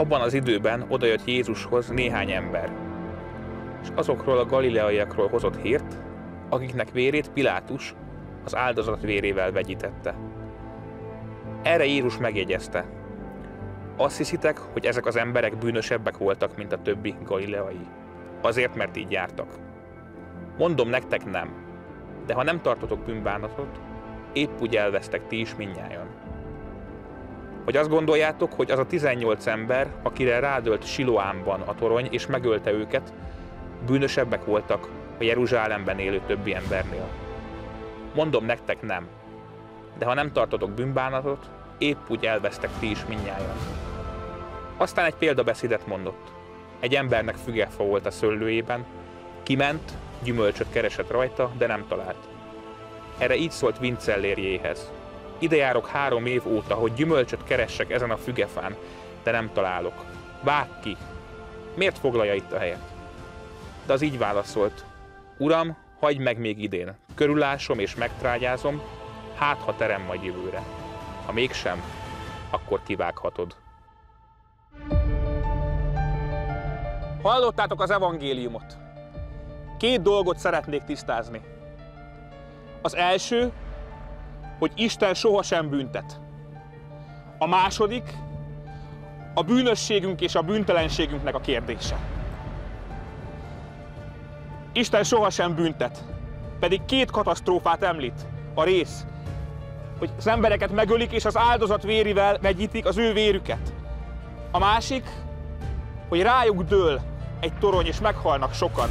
Abban az időben odajött Jézushoz néhány ember, és azokról a galileaiakról hozott hírt, akiknek vérét Pilátus az áldozat vérével vegyítette. Erre Jézus megjegyezte. Azt hiszitek, hogy ezek az emberek bűnösebbek voltak, mint a többi galileai. Azért, mert így jártak. Mondom nektek nem. De ha nem tartotok bűnbánatot, épp úgy elvesztek ti is minnyájan. Vagy azt gondoljátok, hogy az a 18 ember, akire rádölt Siloámban a torony, és megölte őket, bűnösebbek voltak a Jeruzsálemben élő többi embernél. Mondom nektek nem. De ha nem tartotok bűnbánatot, épp úgy elvesztek ti is minnyájan. Aztán egy példabeszédet mondott. Egy embernek fügefa volt a szőlőjében, kiment, gyümölcsöt keresett rajta, de nem talált. Erre így szólt Vincellérjéhez. Ide járok három év óta, hogy gyümölcsöt keressek ezen a fügefán, de nem találok. Vág ki! Miért foglalja itt a helyet? De az így válaszolt. Uram, hagyd meg még idén. Körülásom és megtrágyázom, hát ha terem majd jövőre. Ha mégsem, akkor kivághatod. Hallottátok az evangéliumot. Két dolgot szeretnék tisztázni. Az első, hogy Isten sohasem büntet. A második, a bűnösségünk és a bűntelenségünknek a kérdése. Isten sohasem büntet, pedig két katasztrófát említ a rész, hogy az embereket megölik és az áldozat vérivel megyítik az ő vérüket. A másik, hogy rájuk dől egy torony és meghalnak sokan.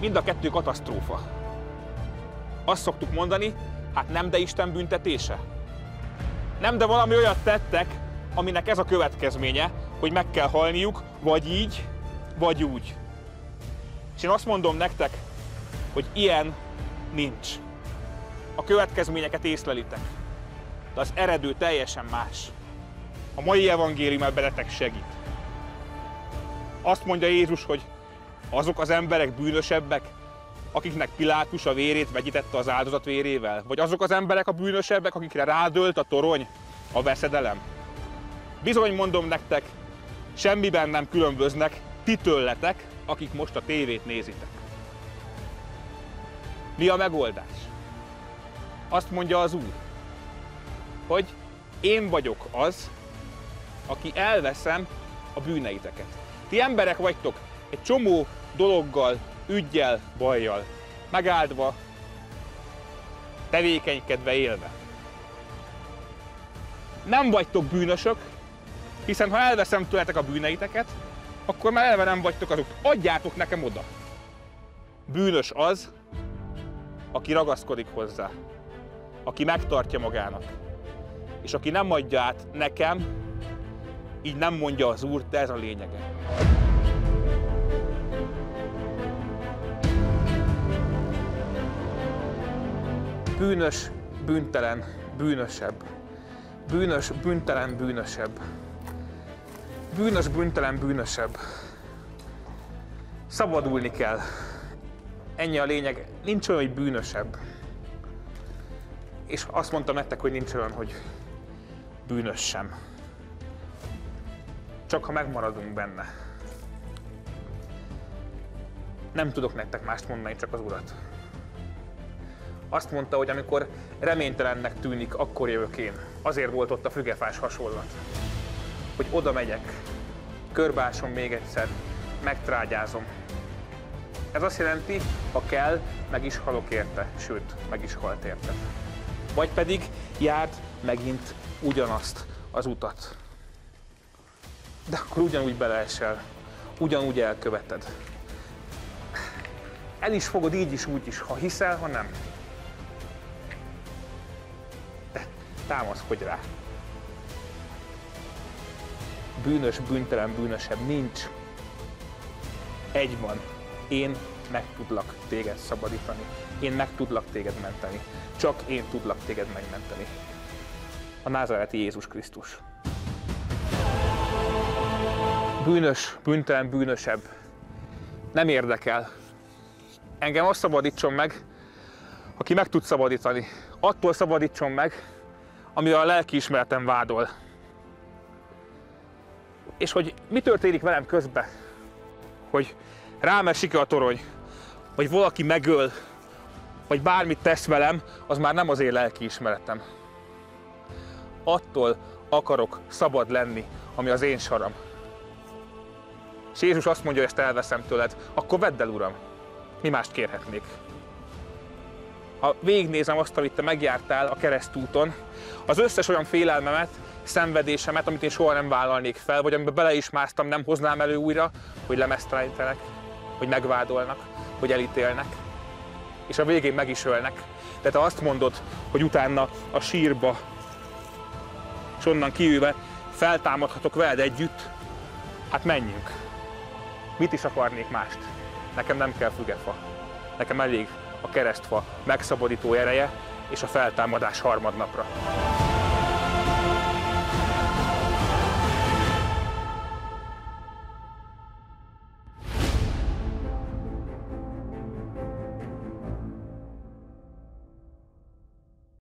Mind a kettő katasztrófa. Azt szoktuk mondani, hát nem de Isten büntetése. Nem de valami olyat tettek, aminek ez a következménye, hogy meg kell halniuk, vagy így, vagy úgy. És én azt mondom nektek, hogy ilyen nincs. A következményeket észlelitek, de az eredő teljesen más. A mai evangélium ebbenetek segít. Azt mondja Jézus, hogy azok az emberek bűnösebbek, akiknek Pilátus a vérét vegyítette az áldozat vérével? Vagy azok az emberek a bűnösebbek, akikre rádölt a torony, a veszedelem? Bizony mondom nektek, semmiben nem különböznek ti tőletek, akik most a tévét nézitek. Mi a megoldás? Azt mondja az Úr, hogy én vagyok az, aki elveszem a bűneiteket. Ti emberek vagytok egy csomó dologgal, ügyjel, bajjal, megáldva, tevékenykedve élve. Nem vagytok bűnösök, hiszen ha elveszem tőletek a bűneiteket, akkor már elve nem vagytok azok. Adjátok nekem oda. Bűnös az, aki ragaszkodik hozzá, aki megtartja magának, és aki nem adja át nekem, így nem mondja az Úr, de ez a lényege. Bűnös, bűntelen, bűnösebb. Bűnös, bűntelen, bűnösebb. Bűnös, bűntelen, bűnösebb. Szabadulni kell. Ennyi a lényeg. Nincs olyan, hogy bűnösebb. És azt mondtam nektek, hogy nincs olyan, hogy bűnös sem. Csak ha megmaradunk benne. Nem tudok nektek mást mondani, csak az Urat. Azt mondta, hogy amikor reménytelennek tűnik, akkor jövök én. Azért volt ott a fügefás hasonlat. Hogy oda megyek, körbásom még egyszer, megtrágyázom. Ez azt jelenti, ha kell, meg is halok érte, sőt, meg is halt érte. Vagy pedig járt megint ugyanazt az utat. De akkor ugyanúgy beleesel, ugyanúgy elköveted. El is fogod így is, úgy is, ha hiszel, ha nem. Támaszkodj rá. Bűnös, bűntelen, bűnösebb nincs. Egy van. Én meg tudlak téged szabadítani. Én meg tudlak téged menteni. Csak én tudlak téged megmenteni. A názareti Jézus Krisztus. Bűnös, bűntelen, bűnösebb. Nem érdekel. Engem azt szabadítson meg, aki meg tud szabadítani. Attól szabadítson meg, amivel a lelkiismeretem vádol. És hogy mi történik velem közben, hogy rám esik a torony, vagy valaki megöl, vagy bármit tesz velem, az már nem az én lelki ismeretem. Attól akarok szabad lenni, ami az én saram. És Jézus azt mondja, hogy ezt elveszem tőled, akkor vedd el, Uram. Mi mást kérhetnék? Ha végignézem azt, amit te megjártál a keresztúton, az összes olyan félelmemet, szenvedésemet, amit én soha nem vállalnék fel, vagy amiben bele is másztam, nem hoznám elő újra, hogy lemesztelenítenek, hogy megvádolnak, hogy elítélnek, és a végén meg is ölnek. De te azt mondod, hogy utána a sírba, és onnan kiülve feltámadhatok veled együtt, hát menjünk. Mit is akarnék mást? Nekem nem kell fügefa. Nekem elég a keresztfa megszabadító ereje és a feltámadás harmadnapra.